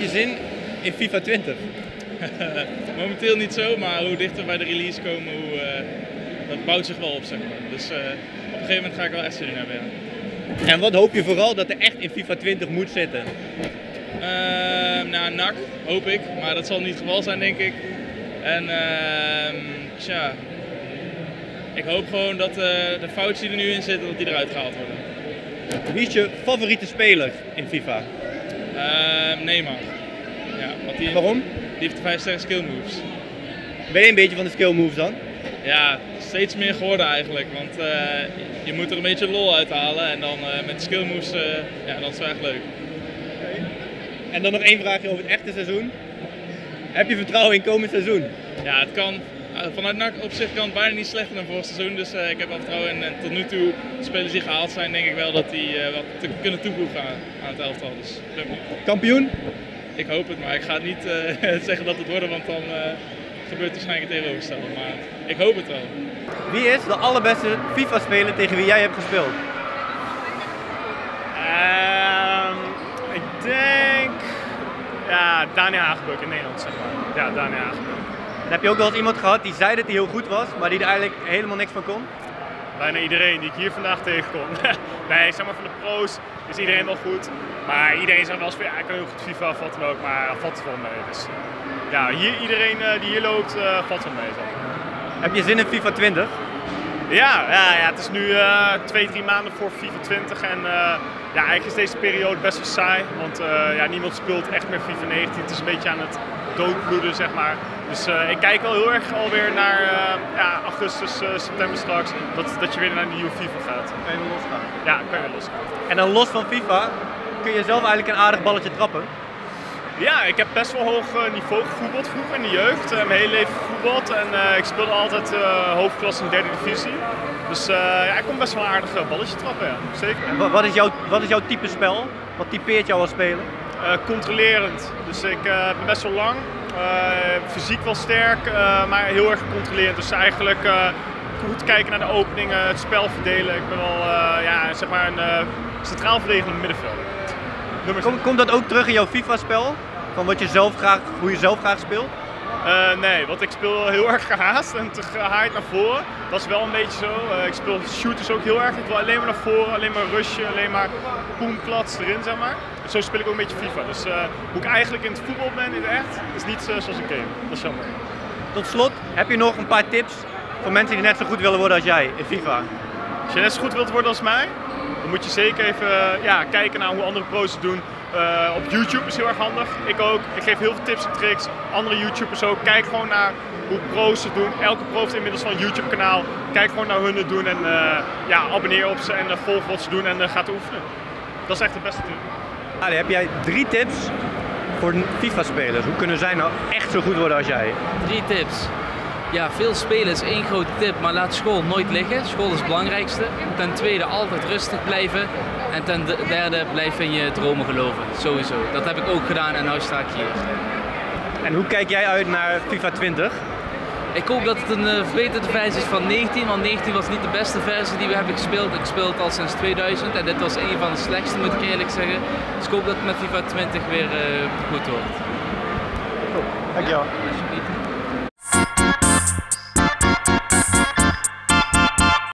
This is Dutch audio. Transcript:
je zin in FIFA 20? Momenteel niet zo, maar hoe dichter bij de release komen, hoe, eh, dat bouwt zich wel op, zeg maar. Dus eh, op een gegeven moment ga ik wel echt zin in hebben, ja. En wat hoop je vooral dat er echt in FIFA 20 moet zitten? Ehm nou, NAC hoop ik, maar dat zal niet het geval zijn, denk ik. En ehm tja, ik hoop gewoon dat eh, de foutjes die er nu in zitten, dat die eruit gehaald worden. Wie is je favoriete speler in FIFA? Ehm Neymar. Ja, want die, En waarom? die heeft de vijf sterren skill moves. Ben je een beetje van de skill moves dan? Ja, steeds meer geworden eigenlijk. Want eh, je moet er een beetje lol uithalen. En dan eh, met de skill moves, eh, ja, dat is wel echt leuk. En dan nog één vraagje over het echte seizoen. Heb je vertrouwen in komend seizoen? Ja, het kan. Eh, Vanuit NAC op zich kan het bijna niet slechter dan vorig seizoen. Dus eh, ik heb wel vertrouwen in. En tot nu toe, de spelers die gehaald zijn, denk ik wel dat die eh, wat te kunnen toevoegen aan, aan het elftal. Dus ik ben benieuwd. Kampioen? ik hoop het, maar ik ga niet eh, zeggen dat het wordt, want dan eh, gebeurt waarschijnlijk het tegenovergestelde. Maar ik hoop het wel. Wie is de allerbeste FIFA-speler tegen wie jij hebt gespeeld? Ehm, ik denk. Ja, Daniel Hagenbeuk in Nederland, zeg maar. Ja, Daniel Hagenbeuk. En heb je ook wel eens iemand gehad die zei dat hij heel goed was, maar die er eigenlijk helemaal niks van kon? Bijna iedereen die ik hier vandaag tegenkom. nee, zeg maar van de pro's is iedereen wel goed. Maar iedereen zegt wel eens ja, ik kan heel goed FIFA of wat dan ook, maar valt het wel mee. Dus ja, hier, iedereen eh, die hier loopt, eh, valt wel mee. Zeg. Heb je zin in FIFA 20? Ja, ja, ja, het is nu eh, twee, drie maanden voor FIFA 20 en ja, eigenlijk is deze periode best wel saai, want ja, niemand speelt echt meer FIFA 19. Het is een beetje aan het doodbloeden, zeg maar. Dus eh, ik kijk wel heel erg alweer naar eh, ja, augustus, eh, september straks, dat, dat je weer naar de nieuwe FIFA gaat. Kan je losgaan. Ja, kan je wel losgaan. En dan los van FIFA, kun je zelf eigenlijk een aardig balletje trappen? Ja, ik heb best wel hoog niveau gevoetbald vroeger in de jeugd. Mijn hele leven gevoetbald en eh, ik speelde altijd eh hoofdklasse in derde divisie. Dus eh, ja, ik kon best wel een aardig balletje trappen, ja. zeker. En wat is, jouw, wat is jouw type spel? Wat typeert jou als speler? Eh, controlerend. Dus ik eh, ben best wel lang, fysiek wel sterk, eh, maar heel erg controlerend. Dus eigenlijk eh, goed kijken naar de openingen, het spel verdelen. Ik ben wel eh, ja, zeg maar een eh, centraal verdedigende middenvelder. Kom- Komt dat ook terug in jouw FIFA-spel? Van wat je zelf graag, hoe je zelf graag speelt? Eh, nee, want ik speel heel erg gehaast en te gehaaid naar voren. Dat is wel een beetje zo. Eh, ik speel shooters ook heel erg. Ik wil alleen maar naar voren, alleen maar rushen, alleen maar boem, klats erin, zeg maar. Zo speel ik ook een beetje FIFA. Dus eh, hoe ik eigenlijk in het voetbal ben in het echt, is niet zoals ik game. Dat is jammer. Tot slot, heb je nog een paar tips voor mensen die net zo goed willen worden als jij in FIFA? Als je net zo goed wilt worden als mij, dan moet je zeker even ja, kijken naar hoe andere pro's het doen. Eh, op YouTube is heel erg handig. Ik ook. Ik geef heel veel tips en tricks. Andere YouTubers ook. Kijk gewoon naar hoe pro's het doen. Elke pro heeft inmiddels wel een YouTube kanaal. Kijk gewoon naar hun het doen en eh, ja, abonneer op ze en eh, volg wat ze doen en ga het oefenen. Dat is echt de beste tip. Ali, heb jij drie tips voor FIFA-spelers? Hoe kunnen zij nou echt zo goed worden als jij? Drie tips. Ja, veel spelen is één grote tip, maar laat school nooit liggen. School is het belangrijkste. Ten tweede, altijd rustig blijven. En ten de- derde, blijf in je dromen geloven. Sowieso. Dat heb ik ook gedaan en nu sta ik hier. En hoe kijk jij uit naar FIFA 20? Ik hoop dat het een eh, verbeterde versie is van 19, want 19 was niet de beste versie die we hebben gespeeld. Ik speel het al sinds 2000 en dit was een van de slechtste, moet ik eerlijk zeggen. Dus ik hoop dat het met FIFA 20 weer eh, goed wordt. Dankjewel. Alsjeblieft.